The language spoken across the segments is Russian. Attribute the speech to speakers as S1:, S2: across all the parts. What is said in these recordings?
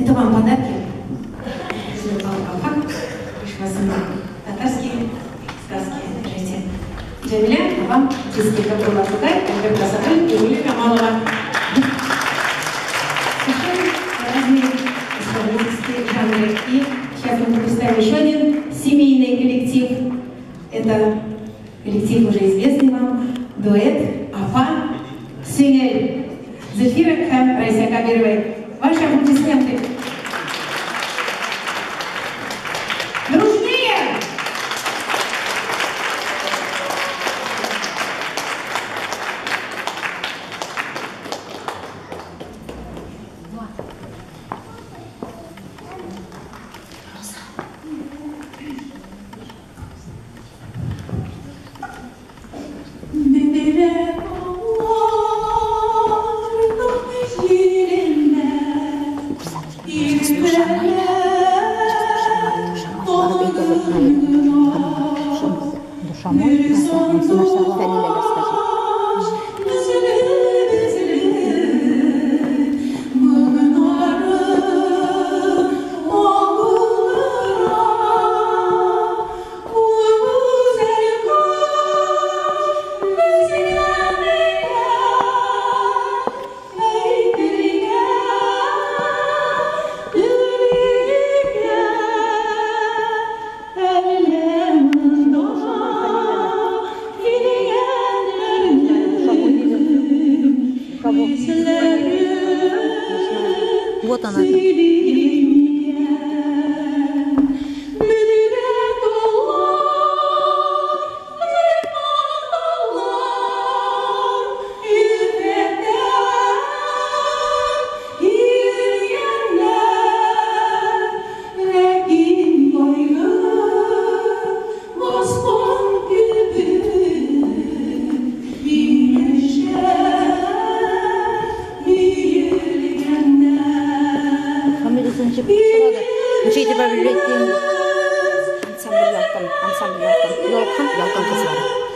S1: Это вам подарки. Татарские сказки. Держите. Джамиля, а вам диски Габрула Тугай, Альберт Красотой и Юлия Камалова. Совершенно разные исполнительские жанры. И сейчас мы представим еще один семейный коллектив. Это коллектив уже известный вам, дуэт Афа Сюнель. Зефира Хэм Райся Кабировой.
S2: Душа мой, фамилия ことなど。the very rating. Ensemble, welcome. Ensemble, welcome. Welcome, welcome to Suara.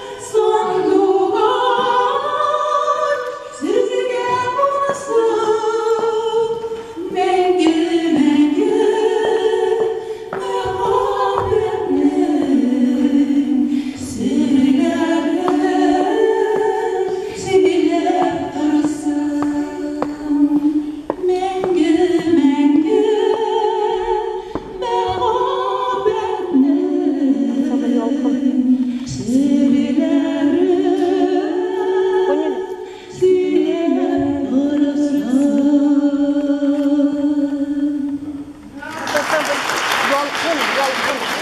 S2: welcome, welcome.